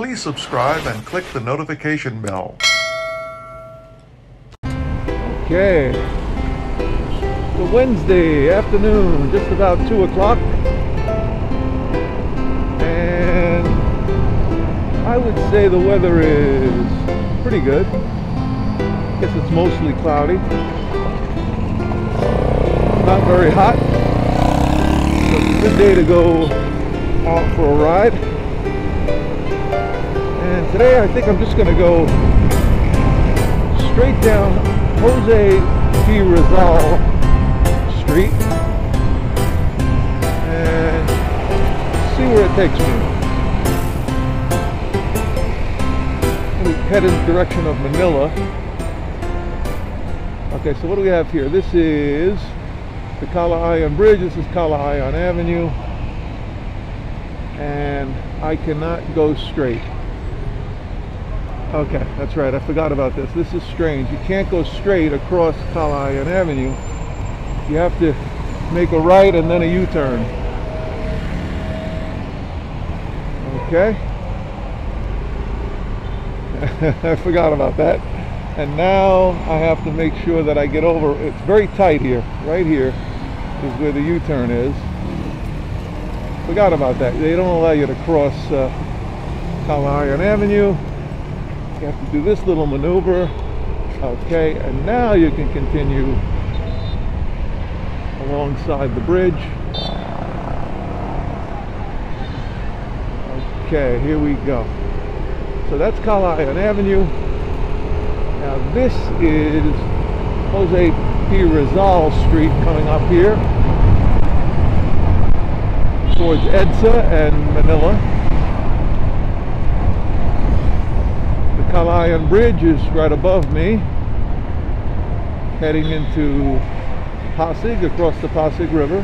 Please subscribe and click the notification bell. Okay. So Wednesday afternoon, just about 2 o'clock. And I would say the weather is pretty good. I guess it's mostly cloudy. Not very hot. So it's a good day to go out for a ride. Today I think I'm just going to go straight down Jose P. Rizal Street and see where it takes me. We head in the direction of Manila. Okay, so what do we have here? This is the Kalayaan Bridge. This is Kalayaan Avenue. And I cannot go straight. Okay, that's right. I forgot about this. This is strange. You can't go straight across Kalayaan Avenue. You have to make a right and then a U-turn. Okay. I forgot about that. And now I have to make sure that I get over. It's very tight here. Right here is where the U-turn is. Forgot about that. They don't allow you to cross uh, Kalayaan Avenue. You have to do this little maneuver. Okay, and now you can continue alongside the bridge. Okay, here we go. So that's Kalayaan Avenue. Now this is Jose P. Rizal Street coming up here towards EDSA and Manila. Kalayaan Bridge is right above me, heading into Pasig, across the Pasig River.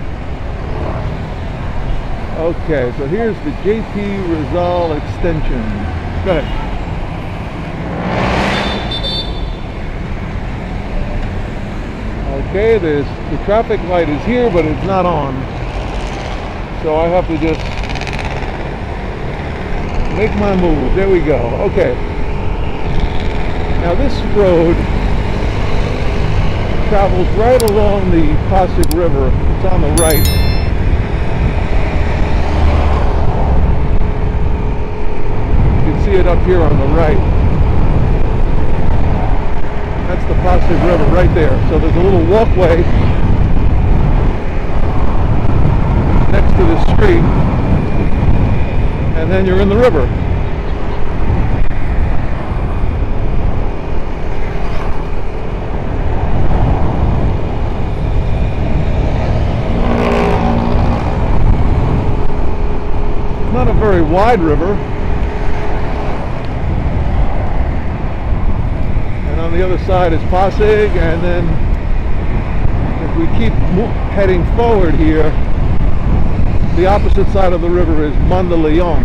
Okay, so here's the JP Rizal extension. Go ahead. Okay, there's the traffic light is here, but it's not on. So I have to just make my move. There we go. Okay. Now this road travels right along the Pasig River. It's on the right. You can see it up here on the right. That's the Pasig River right there. So there's a little walkway next to the street. And then you're in the river. not a very wide river. And on the other side is Pasig, and then if we keep heading forward here, the opposite side of the river is Mandaluyong.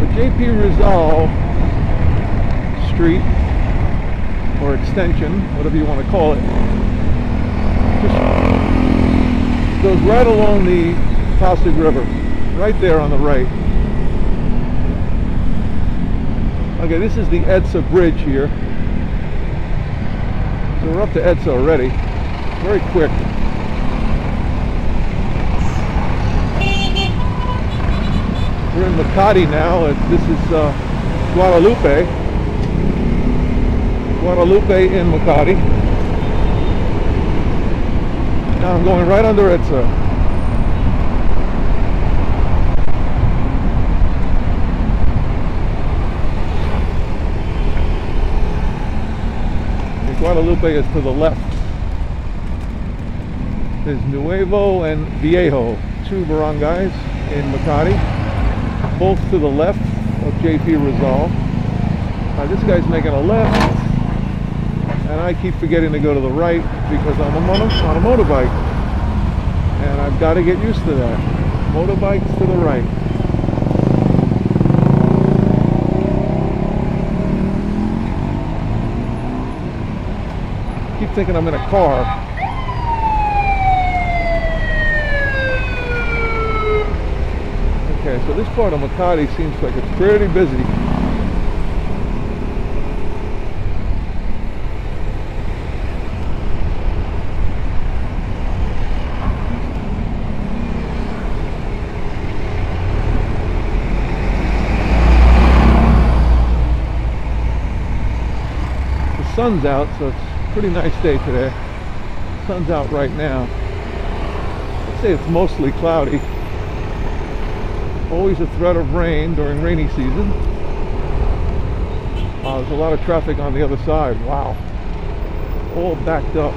The JP Rizal Street, or extension, whatever you want to call it, just goes right along the Pasig River, right there on the right. Okay, this is the EDSA Bridge here. So we're up to EDSA already. Very quick. We're in Makati now. and This is uh, Guadalupe. Guadalupe in Makati. Now I'm going right under EDSA. Guadalupe is to the left. There's Nuevo and Viejo, two barangays in Makati, both to the left of JP Rizal. Now this guy's making a left, and I keep forgetting to go to the right because I'm a on a motorbike. And I've got to get used to that. Motorbikes to the right. Keep thinking I'm in a car. Okay so this part of Makati seems like it's pretty busy. Sun's out, so it's a pretty nice day today. Sun's out right now. I'd say it's mostly cloudy. Always a threat of rain during rainy season. Uh, there's a lot of traffic on the other side. Wow. All backed up.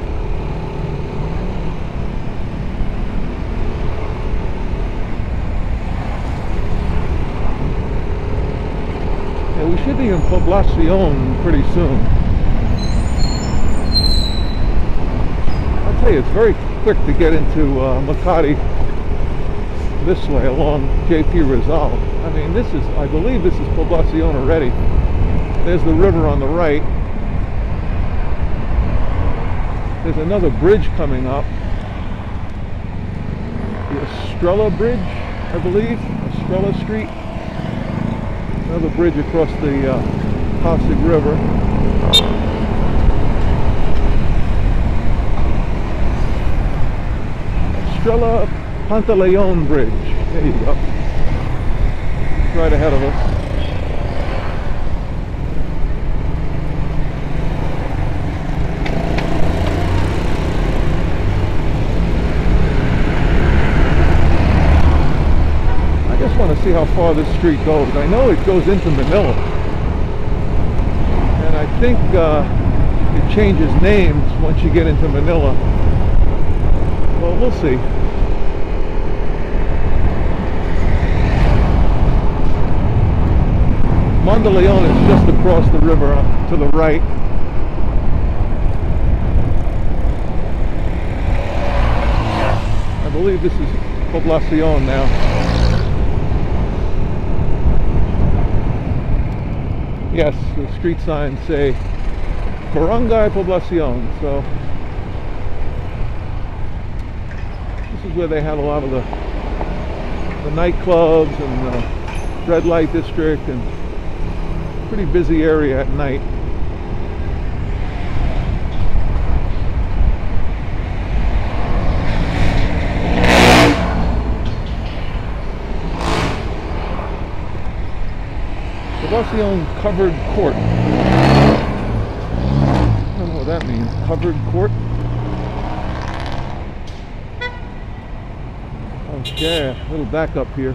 We should be in Poblacion pretty soon. You, it's very quick to get into uh, Makati this way along JP Rizal. I mean, this is, I believe this is Poblacion already. There's the river on the right. There's another bridge coming up. The Estrella Bridge, I believe. Estrella Street. Another bridge across the uh, Pasig River. Estrella Pantaleon Bridge. There you go. Right ahead of us. I just want to see how far this street goes. I know it goes into Manila. And I think uh, it changes names once you get into Manila. Well, we'll see. Mondeleon is just across the river to the right. I believe this is Poblacion now. Yes, the street signs say Barangay Poblacion, so where they had a lot of the the nightclubs and the red light district and pretty busy area at night. Sebastian covered court. I don't know what that means. Covered court? A little backup here.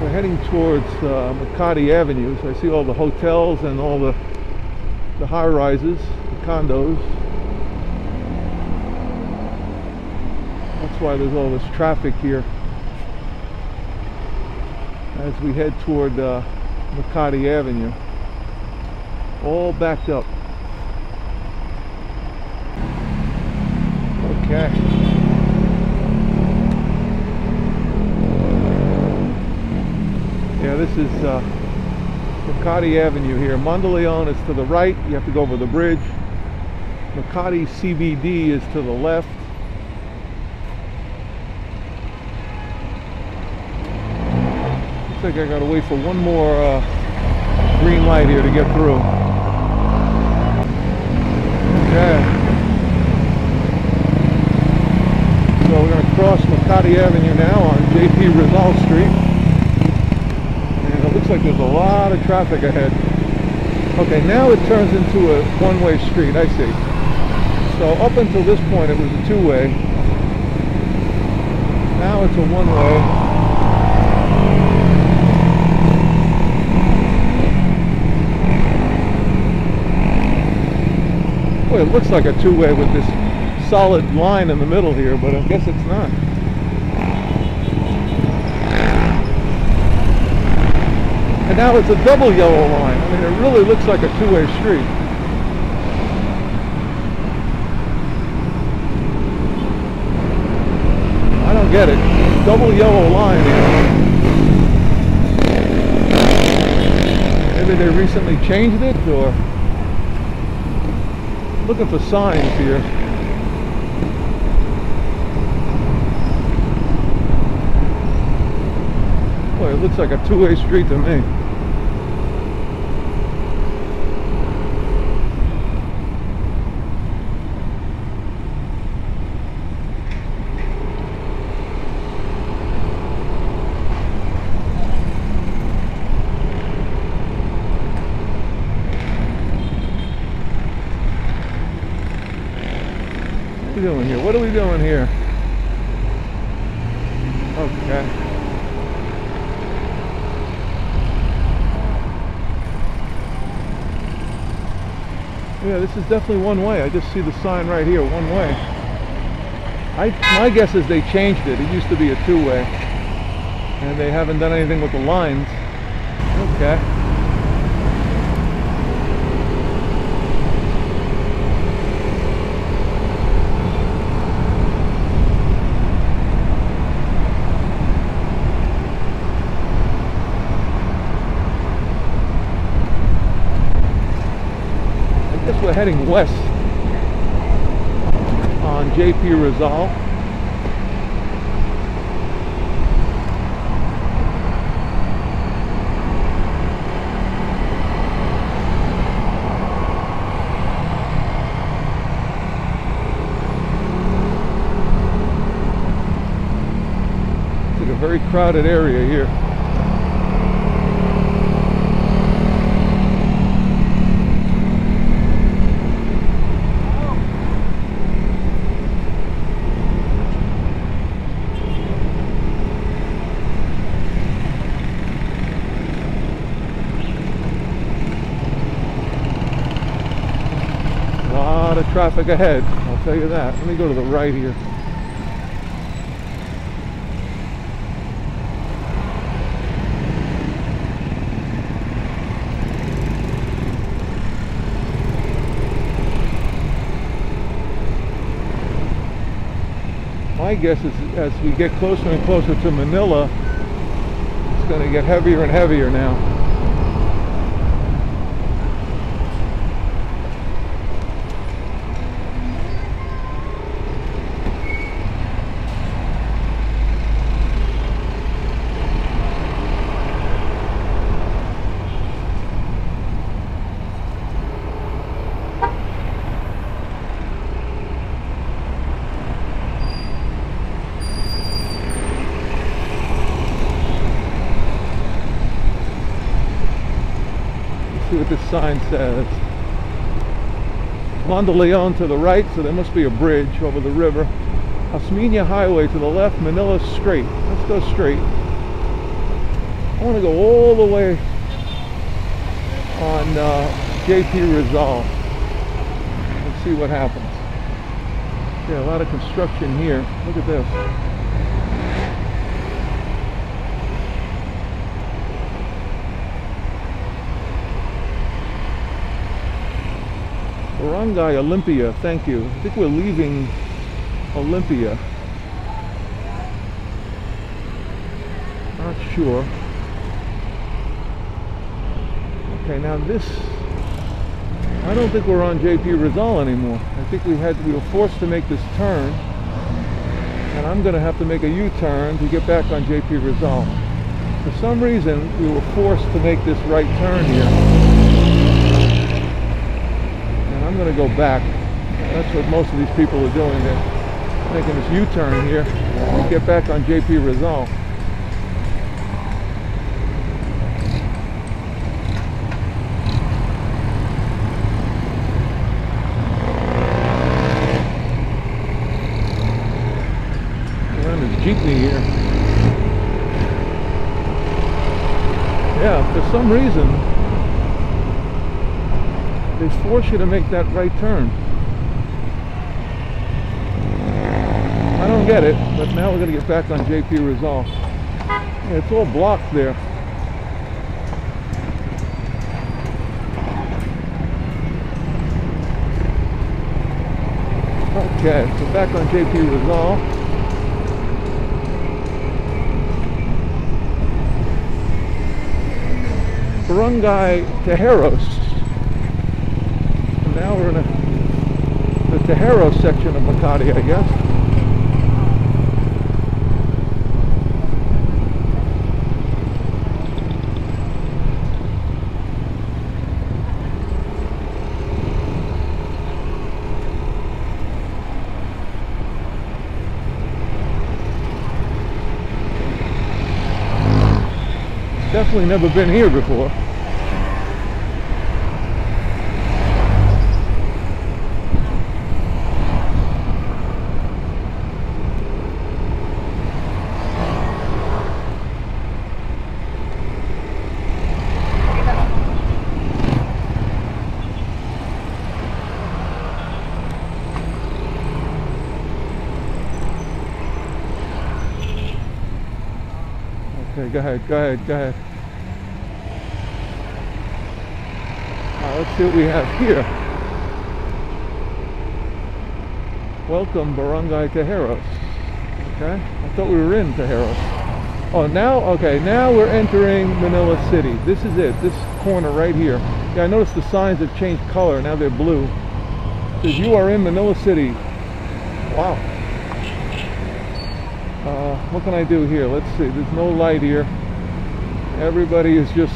We're heading towards uh, Makati Avenue, so I see all the hotels and all the the high rises, the condos. That's why there's all this traffic here as we head toward uh, Makati Avenue. All backed up. Okay. Yeah, this is uh, Makati Avenue here. Mondeleon is to the right. You have to go over the bridge. Makati CBD is to the left. Like I gotta wait for one more uh, green light here to get through. Okay. So we're gonna cross Makati Avenue now on JP Rizal Street. And it looks like there's a lot of traffic ahead. Okay, now it turns into a one-way street, I see. So up until this point it was a two-way. Now it's a one-way. Boy, it looks like a two-way with this solid line in the middle here, but I guess it's not. And now it's a double yellow line. I mean, it really looks like a two-way street. I don't get it. double yellow line here. Maybe they recently changed it or looking for signs here. Boy, it looks like a two-way street to me. We doing here? What are we doing here? Okay. Yeah, this is definitely one way. I just see the sign right here, one way. I, my guess is they changed it. It used to be a two-way. And they haven't done anything with the lines. Okay. I guess we're heading west on JP Rizal. It's a very crowded area here. A lot of traffic ahead, I'll tell you that. Let me go to the right here. My guess is as we get closer and closer to Manila, it's going to get heavier and heavier now. Let's see what this sign says. Mondeleon to the right, so there must be a bridge over the river. Osmeña Highway to the left, Manila straight. Let's go straight. I want to go all the way on uh, JP Rizal and see what happens. Yeah, a lot of construction here. Look at this. Barangay Olympia, thank you. I think we're leaving Olympia. Not sure. Okay, now this, I don't think we're on JP Rizal anymore. I think we had, we were forced to make this turn. And I'm gonna have to make a U-turn to get back on JP Rizal. For some reason, we were forced to make this right turn here. I'm gonna go back. That's what most of these people are doing. They're making this U-turn here to get back on JP Rizal. Jeepney here. Yeah, for some reason, they force you to make that right turn. I don't get it, but now we're going to get back on JP Rizal. Yeah, it's all blocked there. Okay, so back on JP Rizal. Barangay Tejeros. The Tejeros section of Makati, I guess. Definitely never been here before. Okay, go ahead, go ahead, go ahead. Now let's see what we have here. Welcome, Barangay Tejeros. Okay, I thought we were in Tejeros. Oh, now, okay, now we're entering Manila City. This is it, this corner right here. Yeah, I noticed the signs have changed color, now they're blue. It says you are in Manila City. Wow. What can I do here? Let's see. There's no light here. Everybody is just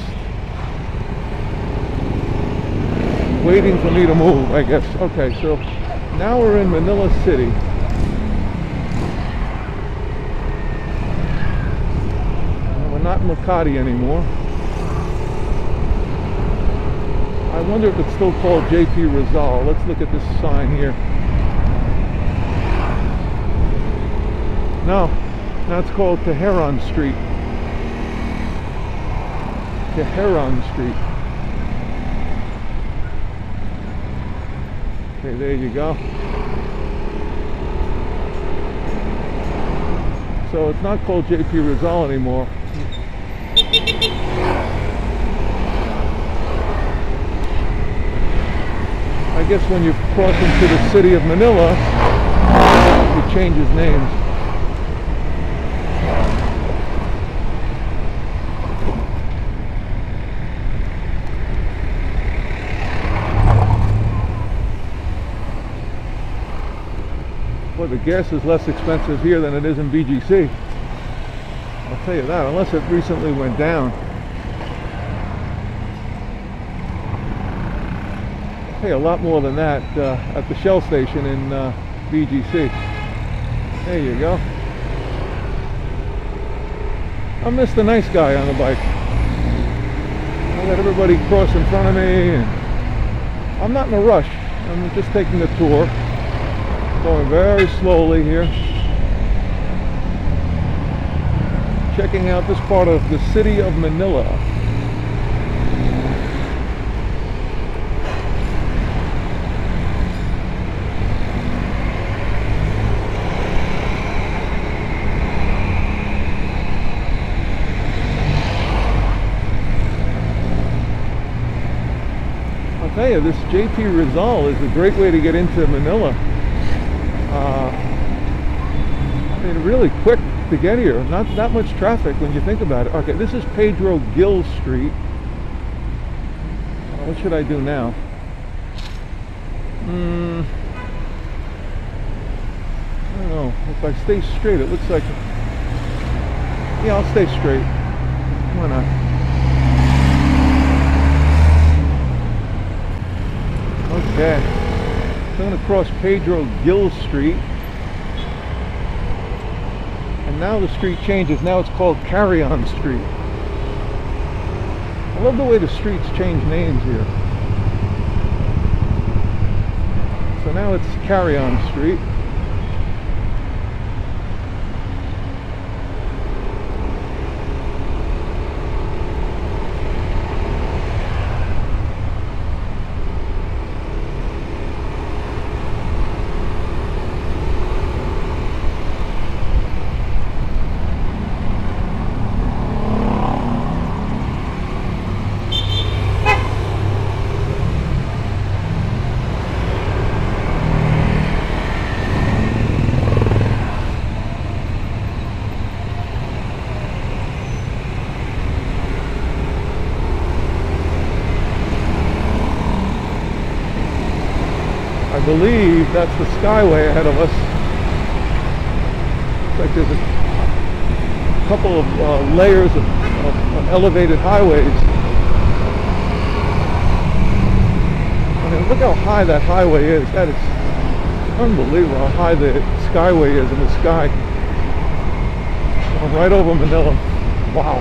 waiting for me to move, I guess. Okay, so now we're in Manila City. We're not in Makati anymore. I wonder if it's still called JP Rizal. Let's look at this sign here. No, it's called Tejeron Street. Tejeron Street. Okay, there you go. So it's not called JP Rizal anymore. I guess when you cross into the city of Manila, it changes names. The gas is less expensive here than it is in BGC. I'll tell you that, unless it recently went down. I pay a lot more than that uh, at the Shell station in uh, BGC. There you go. I miss the nice guy on the bike. I let everybody cross in front of me I'm not in a rush. I'm just taking a tour. Going very slowly here. Checking out this part of the city of Manila. I'll tell you, this JP Rizal is a great way to get into Manila. Uh, I really quick to get here. Not that much traffic when you think about it. Okay, this is Pedro Gil Street. Uh, what should I do now? Hmm. I don't know. If I stay straight, it looks like. Yeah, I'll stay straight. Why not? Okay. I'm going to cross Pedro Gil Street. And now the street changes. Now it's called Carreon Street. I love the way the streets change names here. So now it's Carreon Street. That's the Skyway ahead of us. Looks like there's a couple of uh, layers of, of, of elevated highways. I mean, look how high that highway is. That is unbelievable how high the Skyway is in the sky. Right over Manila. Wow.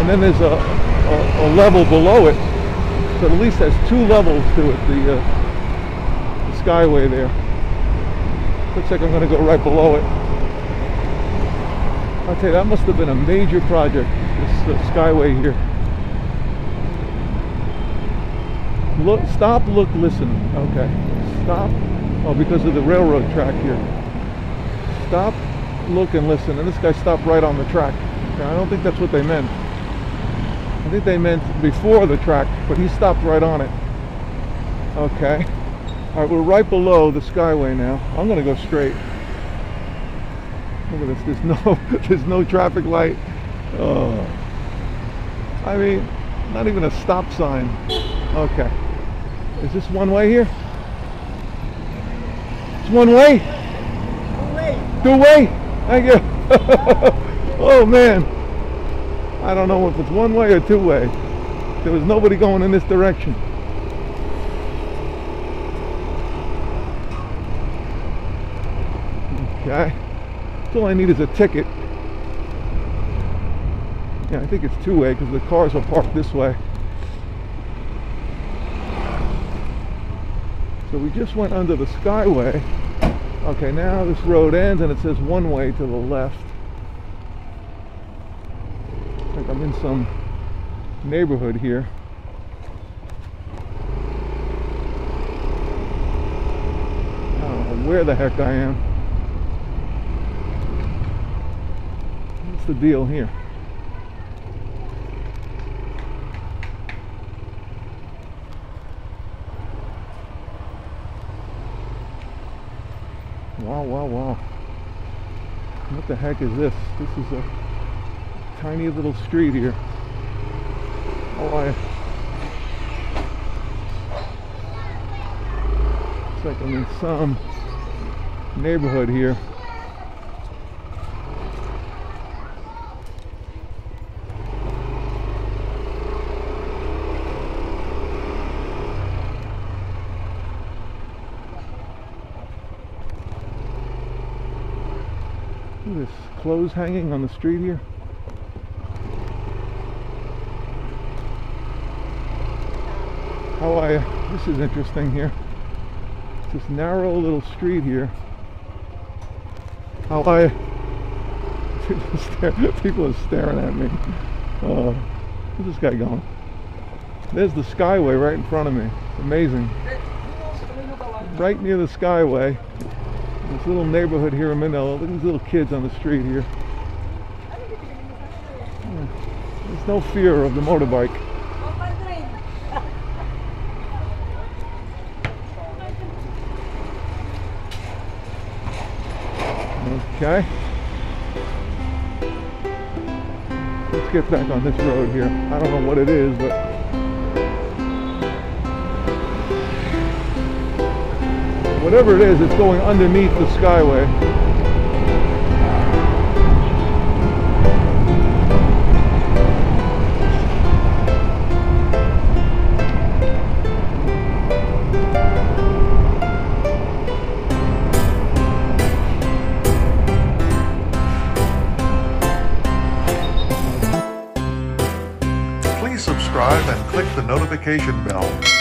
And then there's a, a, a level below it. So at least has two levels to it, the, uh, Skyway there. Looks like I'm going to go right below it. I'll tell you, that must have been a major project, this uh, Skyway here. Look, stop, look, listen. Okay. Stop. Oh, because of the railroad track here. Stop, look, and listen. And this guy stopped right on the track. Okay, I don't think that's what they meant. I think they meant before the track, but he stopped right on it. Okay. All right, we're right below the Skyway now. I'm going to go straight. Look at this. There's no, there's no traffic light. Oh. I mean, not even a stop sign. Okay. Is this one way here? It's one way? Two way? Thank you. oh man. I don't know if it's one way or two way. There was nobody going in this direction. Okay. All I need is a ticket. Yeah, I think it's two way because the cars are parked this way. So we just went under the Skyway. Okay, now this road ends and it says one way to the left. Think I'm in some neighborhood here. Where the heck I am. The deal here? Wow, wow, wow. What the heck is this? This is a tiny little street here. Oh, I... It's like I'm in some neighborhood here. Look at this clothes hanging on the street here. How I, this is interesting here. It's this narrow little street here. How people, stare, people are staring at me. Uh, where's this guy going? There's the Skyway right in front of me. Amazing. Right near the Skyway this little neighborhood here in Manila. Look at these little kids on the street here. There's no fear of the motorbike. Okay. Let's get back on this road here. I don't know what it is, but whatever it is, it's going underneath the Skyway. Please subscribe and click the notification bell.